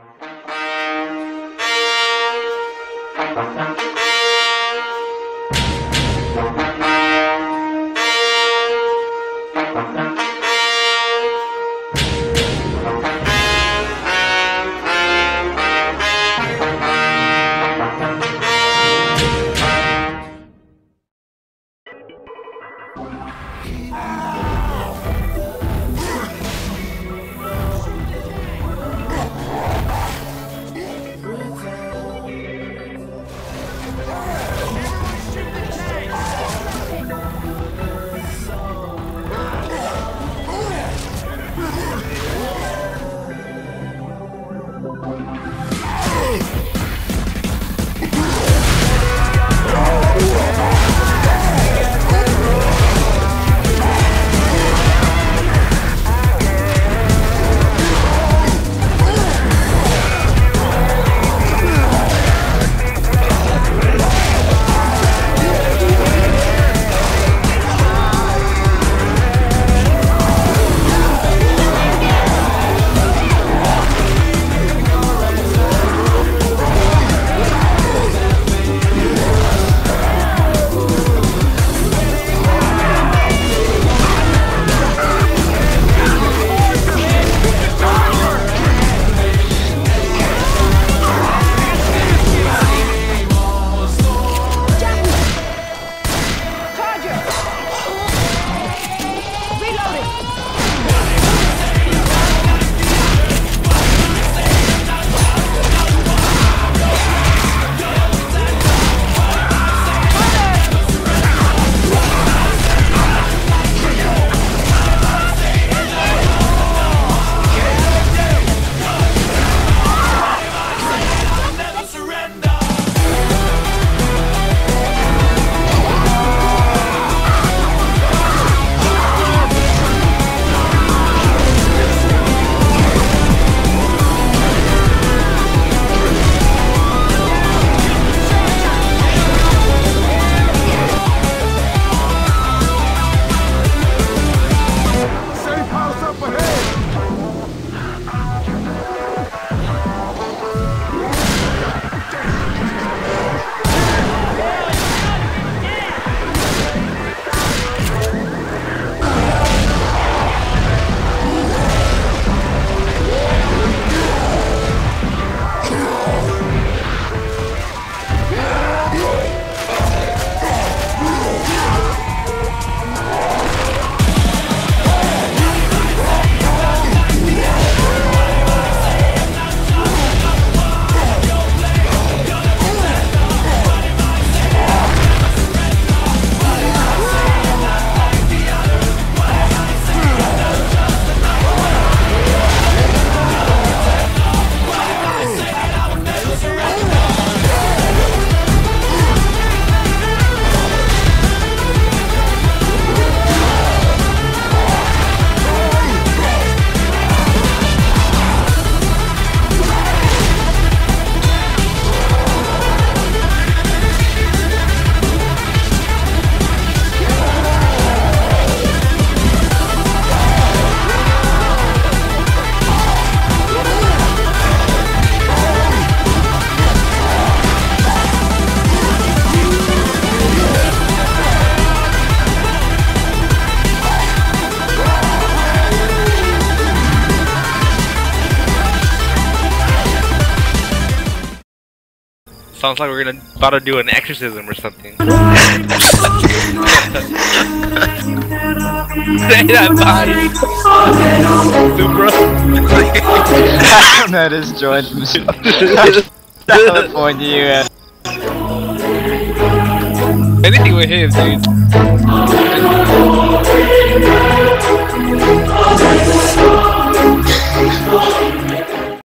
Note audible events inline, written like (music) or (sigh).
Ah! Sounds like we're gonna about to do an exorcism or something. (laughs) (laughs) Say that body. Supra. (laughs) that is Jordan's California. Anything with him, dude.